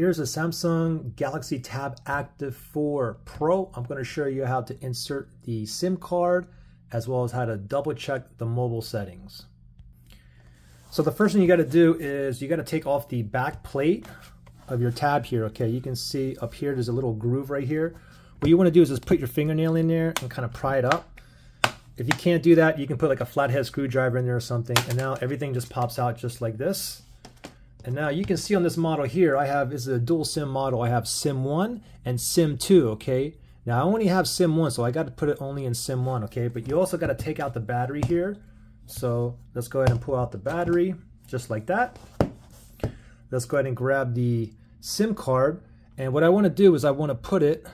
Here's a Samsung Galaxy Tab Active 4 Pro. I'm going to show you how to insert the SIM card as well as how to double check the mobile settings. So the first thing you got to do is you got to take off the back plate of your tab here. Okay, you can see up here there's a little groove right here. What you want to do is just put your fingernail in there and kind of pry it up. If you can't do that, you can put like a flathead screwdriver in there or something. And now everything just pops out just like this. And now you can see on this model here, I have, is a dual SIM model. I have SIM 1 and SIM 2, okay? Now I only have SIM 1, so I got to put it only in SIM 1, okay? But you also got to take out the battery here. So let's go ahead and pull out the battery, just like that. Let's go ahead and grab the SIM card. And what I want to do is I want to put it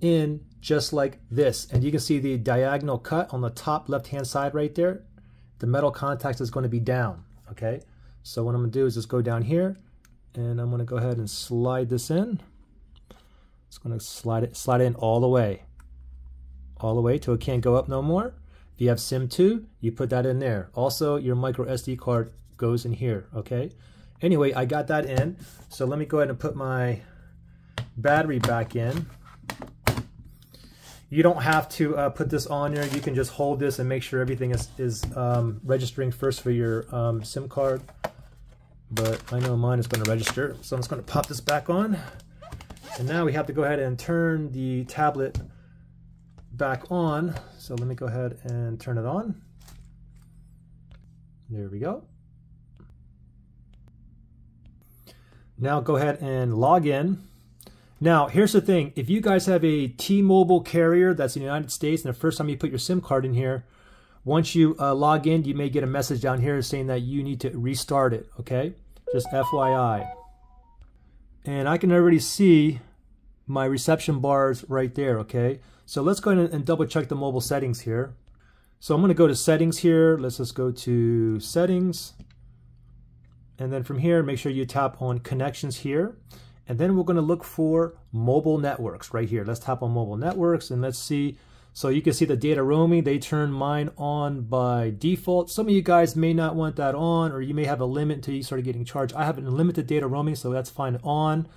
in just like this. And you can see the diagonal cut on the top left-hand side right there. The metal contact is going to be down, okay? So what I'm going to do is just go down here and I'm going to go ahead and slide this in. It's going to slide it, slide it in all the way. All the way till it can't go up no more. If you have SIM2, you put that in there. Also, your micro SD card goes in here, okay? Anyway, I got that in. So let me go ahead and put my battery back in. You don't have to uh, put this on there. You can just hold this and make sure everything is, is um, registering first for your um, SIM card but I know mine is going to register. So I'm just going to pop this back on. And now we have to go ahead and turn the tablet back on. So let me go ahead and turn it on. There we go. Now go ahead and log in. Now, here's the thing. If you guys have a T-Mobile carrier that's in the United States and the first time you put your SIM card in here, once you uh, log in, you may get a message down here saying that you need to restart it, okay? Just FYI. And I can already see my reception bars right there, okay? So let's go ahead and double check the mobile settings here. So I'm gonna go to settings here. Let's just go to settings. And then from here, make sure you tap on connections here. And then we're gonna look for mobile networks right here. Let's tap on mobile networks and let's see so you can see the data roaming, they turn mine on by default. Some of you guys may not want that on, or you may have a limit until you start getting charged. I have unlimited data roaming, so that's fine on.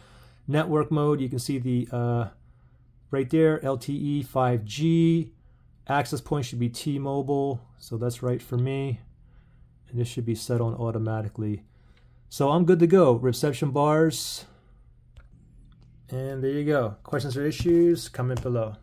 Network mode, you can see the uh, right there, LTE 5G. Access point should be T-Mobile, so that's right for me. And this should be set on automatically. So I'm good to go. Reception bars. And there you go. Questions or issues, comment below.